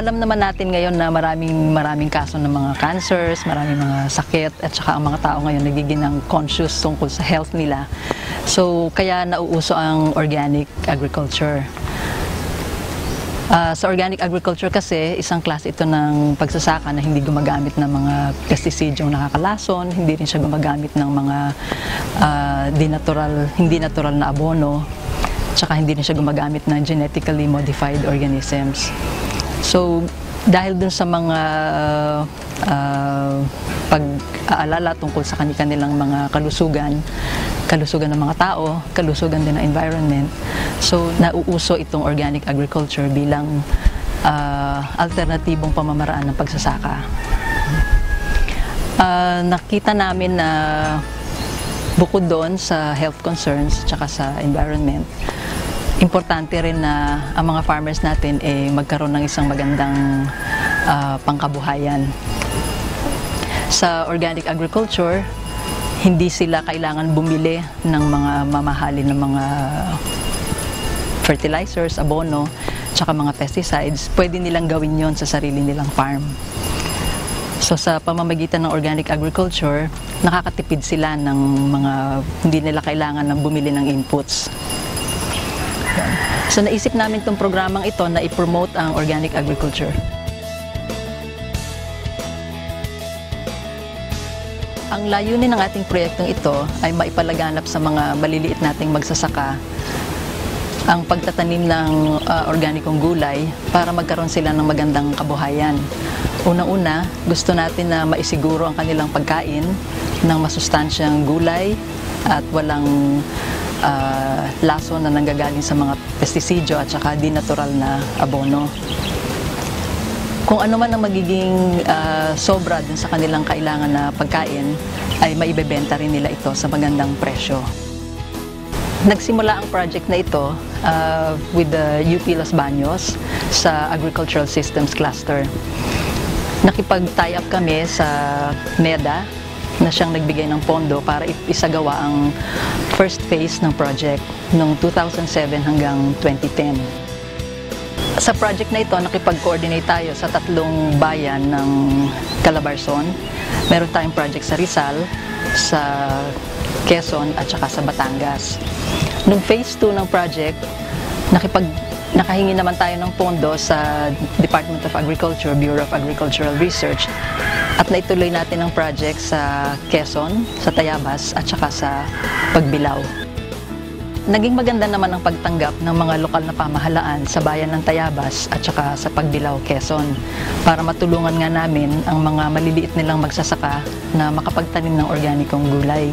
alam naman natin ngayon na maraming maraming kaso ng mga cancers, maraming mga sakit at saka ang mga tao ngayon nagiging ng conscious tungkol sa health nila. So kaya nauuso ang organic agriculture. Ah, sa organic agriculture kasi, isang klase ito ng pagsasaka na hindi gumagamit ng mga pesticidyong nakakalason, hindi rin siya gumagamit ng mga ah, di natural, hindi natural na abono, tsaka hindi rin siya gumagamit ng genetically modified organisms. So, dahil dun sa mga ah, pag-aalala tungkol sa kanilang mga kalusugan, kalusugan ng mga tao, kalusugan din ng environment. So, nauuso itong organic agriculture bilang ah, alternatibong pamamaraan ng pagsasaka. Ah, nakita namin na bukod doon sa health concerns at sa environment, importante rin na ang mga farmers natin eh magkaroon ng isang magandang ah, pangkabuhayan. Sa organic agriculture, hindi sila kailangan bumili ng mga mamahalin ng mga fertilizers, abono, tsaka mga pesticides. Pwede nilang gawin yon sa sarili nilang farm. So sa pamamagitan ng organic agriculture, nakakatipid sila ng mga hindi nila kailangan ng bumili ng inputs. So naisip namin itong programang ito na i-promote ang organic agriculture. Ang layunin ng ating proyektong ito ay maipalaganap sa mga maliliit nating magsasaka ang pagtatanim ng ah, organikong gulay para magkaroon sila ng magandang kabuhayan. Unang-una, gusto natin na maisiguro ang kanilang pagkain ng masustansyang gulay at walang ah, laso na nanggagaling sa mga pestisidyo at saka di natural na abono kung ano man ang magiging ah, sobra dun sa kanilang kailangan na pagkain, ay maibebenta rin nila ito sa magandang presyo. Nagsimula ang project na ito ah, with the UP Los Baños sa Agricultural Systems Cluster. Nakipag-tie up kami sa NEDA na siyang nagbigay ng pondo para isagawa ang first phase ng project noong 2007 hanggang 2010. Sa project na ito, nakipag-coordinate tayo sa tatlong bayan ng Calabarzon. Meron tayong project sa Rizal, sa Quezon at saka sa Batangas. Nung phase 2 ng project, nakipag nakahingi naman tayo ng pondo sa Department of Agriculture, Bureau of Agricultural Research at naituloy natin ang project sa Quezon, sa Tayabas at saka sa Pagbilao. Naging maganda naman ang pagtanggap ng mga lokal na pamahalaan sa bayan ng Tayabas at saka sa Pagbilao, Quezon para matulungan nga namin ang mga maliliit nilang magsasaka na makapagtanim ng organikong gulay.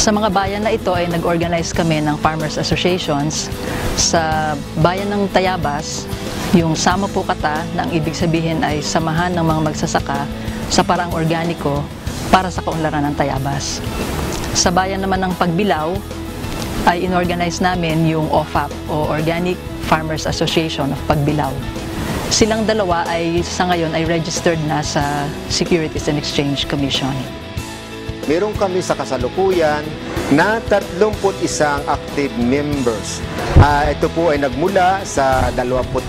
Sa mga bayan na ito ay nag-organize kami ng farmers associations. Sa bayan ng Tayabas, yung Sama Pukata na ang ibig sabihin ay samahan ng mga magsasaka sa parang organiko para sa kaunlaran ng Tayabas. Sa bayan naman ng Pagbilao, ay inorganize namin yung OFAP o Organic Farmers Association of Pagbilao. Silang dalawa ay sa ngayon ay registered na sa Securities and Exchange Commission. Meron kami sa kasalukuyan na 31 active members. Ah, ito po ay nagmula sa 22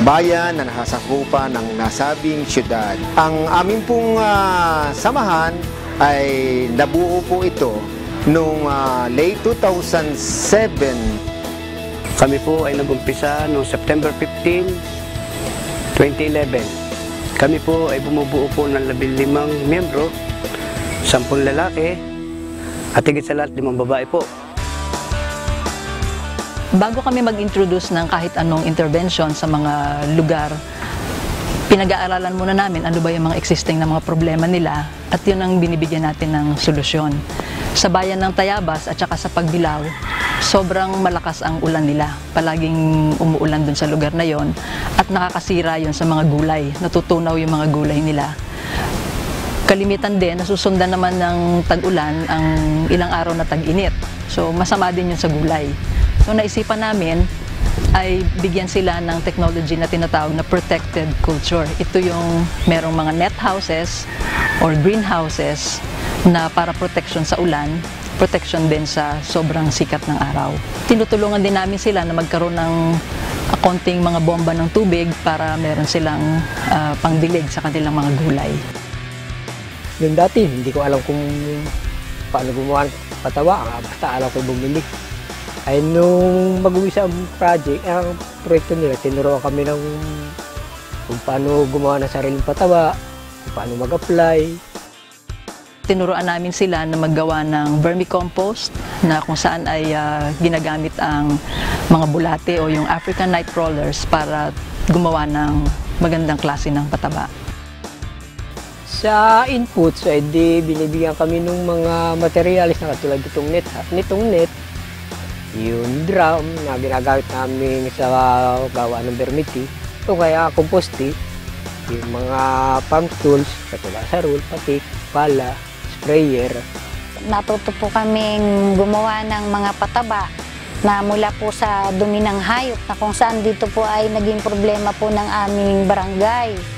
bayan na nasasakupan ng nasabing syudad. Ang aming pong ah, samahan ay nabuo po ito noong ah, late 2007 Kami po ay nagumpisa noong September 15, 2011. Kami po ay bumubuo po ng 15 miyembro, 10 lalaki, at higit sa lahat 5 babae po. Bago kami mag-introduce ng kahit anong intervention sa mga lugar, pinag-aaralan muna namin ano ba yung mga existing na mga problema nila at yun ang binibigyan natin ng solusyon. Sa bayan ng Tayabas at saka sa Pagbilao, sobrang malakas ang ulan nila. Palaging umuulan dun sa lugar na yon at nakakasira yun sa mga gulay. Natutunaw yung mga gulay nila. Kalimitan din, nasusundan naman ng tag-ulan ang ilang araw na tag-init. So masama din yun sa gulay. So naisipan namin ay bigyan sila ng technology na tinatawag na protected culture. Ito yung merong mga net houses or greenhouses na para protection sa ulan, protection din sa sobrang sikat ng araw. Tinutulungan din namin sila na magkaroon ng konting mga bomba ng tubig para meron silang ah, pangdilig sa kanilang mga gulay. Yung dati, hindi ko alam kung paano gumawa ng patawa. Ah, Basta alam ko bumili. Ay nung mag-uwi sa project, ang proyekto nila, tinuruan kami ng kung paano gumawa ng sariling patawa, kung paano mag-apply. Tinuruan namin sila na maggawa ng vermicompost na kung saan ay ah, ginagamit ang mga bulate o yung African night crawlers para gumawa ng magandang klase ng pataba. Sa inputs, ay di binibigyan kami ng mga materials na katulad nitong net. Nitong net, yung drum na ginagamit namin sa gawa ng bermiti, o kaya composti, yung mga pump tools, katulad sa roll, patik, pala, sprayer, Natuto po kaming gumawa ng mga pataba na mula po sa dumi ng hayop na kung saan dito po ay naging problema po ng aming barangay.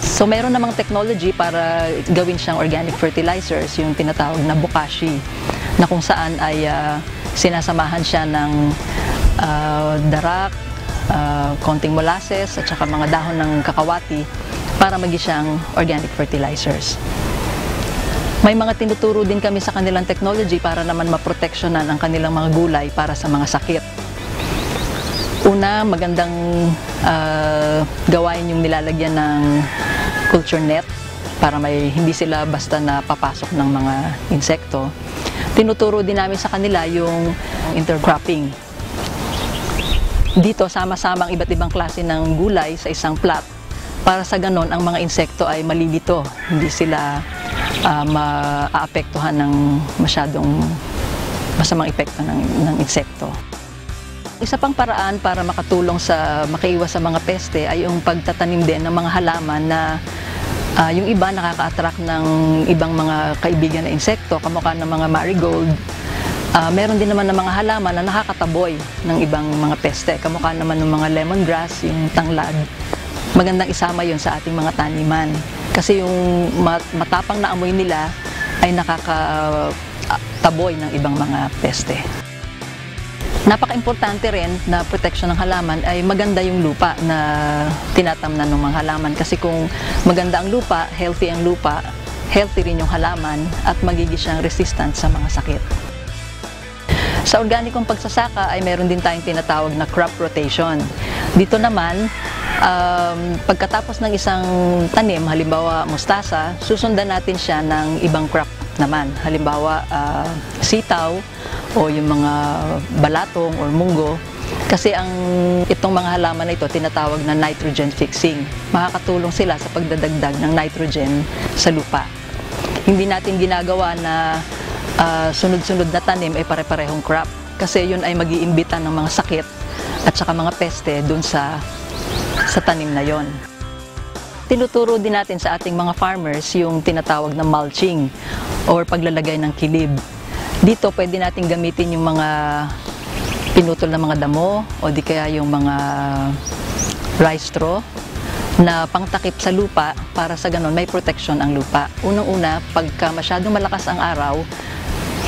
So meron namang technology para gawin siyang organic fertilizers, yung tinatawag na bokashi, na kung saan ay ah, sinasamahan siya ng ah, darak, ah, konting molasses at saka mga dahon ng kakawati para maging siyang organic fertilizers. May mga tinuturo din kami sa kanilang technology para naman maproteksyonan ang kanilang mga gulay para sa mga sakit. Una, magandang ah, gawain yung nilalagyan ng culture net para may hindi sila basta na papasok ng mga insekto. Tinuturo din namin sa kanila yung intercropping. Dito, sama-sama ang iba't ibang klase ng gulay sa isang plot para sa ganon ang mga insekto ay malilito. Hindi sila ah, maaapektuhan ng masyadong masamang epekto ng, ng insekto. Isa pang paraan para makatulong sa makaiwas sa mga peste ay yung pagtatanim din ng mga halaman na ah, yung iba nakaka-attract ng ibang mga kaibigan na insekto, kamukha ng mga marigold. Ah, meron din naman ng mga halaman na nakakataboy ng ibang mga peste, kamukha naman ng mga lemongrass, yung tanglad. Magandang isama yon sa ating mga taniman. Kasi yung mat- matapang na amoy nila ay nakakataboy ng ibang mga peste. Napaka-importante rin na protection ng halaman ay maganda yung lupa na tinatamnan ng mga halaman kasi kung maganda ang lupa, healthy ang lupa, healthy rin yung halaman at magiging siyang resistant sa mga sakit. Sa organikong pagsasaka ay meron din tayong tinatawag na crop rotation. Dito naman, um, pagkatapos ng isang tanim, halimbawa mustasa, susundan natin siya ng ibang crop naman. Halimbawa, ah, sitaw o yung mga balatong or munggo. Kasi ang itong mga halaman na ito tinatawag na nitrogen fixing. Makakatulong sila sa pagdadagdag ng nitrogen sa lupa. Hindi natin ginagawa na ah, sunod-sunod na tanim ay pare-parehong crop. Kasi yun ay mag-iimbitan ng mga sakit at saka mga peste dun sa, sa tanim na yon. Tinuturo din natin sa ating mga farmers yung tinatawag na mulching or paglalagay ng kilib. Dito pwede natin gamitin yung mga pinutol na mga damo o di kaya yung mga rice straw na pangtakip sa lupa para sa ganon may protection ang lupa. Unang-una, pagka masyadong malakas ang araw,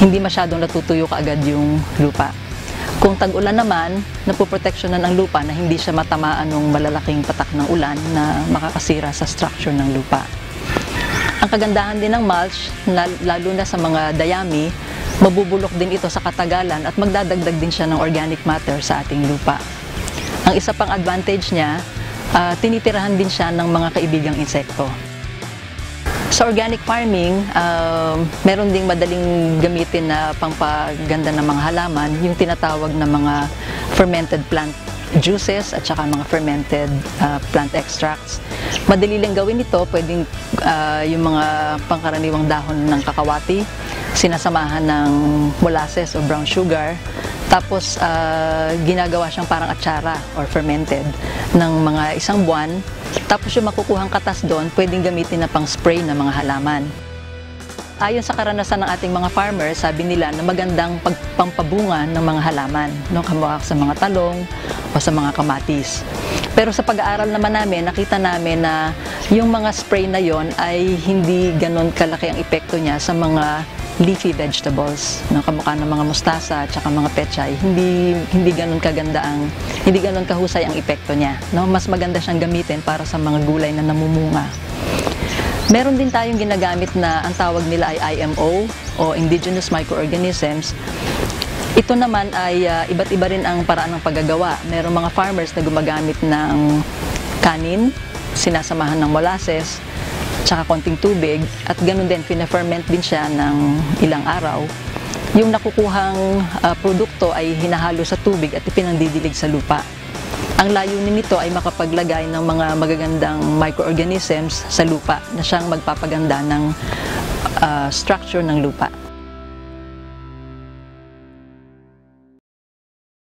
hindi masyadong natutuyo kaagad yung lupa. Kung tag-ulan naman, napoproteksyonan ang lupa na hindi siya matamaan ng malalaking patak ng ulan na makakasira sa structure ng lupa. Ang kagandahan din ng mulch, lal- lalo na sa mga dayami, mabubulok din ito sa katagalan at magdadagdag din siya ng organic matter sa ating lupa. Ang isa pang advantage niya, ah, tinitirahan din siya ng mga kaibigang insekto. Sa organic farming, um, meron ding madaling gamitin na pangpaganda ng mga halaman, yung tinatawag na mga fermented plant juices at saka mga fermented uh, plant extracts. Madali lang gawin ito, pwedeng uh, yung mga pangkaraniwang dahon ng kakawati, sinasamahan ng molasses o brown sugar, tapos uh, ginagawa siyang parang atsara or fermented ng mga isang buwan. Tapos yung makukuhang katas doon, pwedeng gamitin na pang spray ng mga halaman. Ayon sa karanasan ng ating mga farmers, sabi nila na magandang pagpampabunga ng mga halaman, no, kamukha sa mga talong o sa mga kamatis. Pero sa pag-aaral naman namin, nakita namin na yung mga spray na yon ay hindi ganon kalaki ang epekto niya sa mga leafy vegetables, no, kamukha ng mga mustasa at saka mga pechay, hindi hindi ganun kaganda ang hindi ganun kahusay ang epekto niya, no? Mas maganda siyang gamitin para sa mga gulay na namumunga. Meron din tayong ginagamit na ang tawag nila ay IMO o Indigenous Microorganisms. Ito naman ay ah, iba't iba rin ang paraan ng paggagawa. Merong mga farmers na gumagamit ng kanin, sinasamahan ng molasses, tsaka konting tubig at ganun din, fina-ferment din siya ng ilang araw. Yung nakukuhang ah, produkto ay hinahalo sa tubig at ipinangdidilig sa lupa. Ang layunin nito ay makapaglagay ng mga magagandang microorganisms sa lupa na siyang magpapaganda ng ah, structure ng lupa.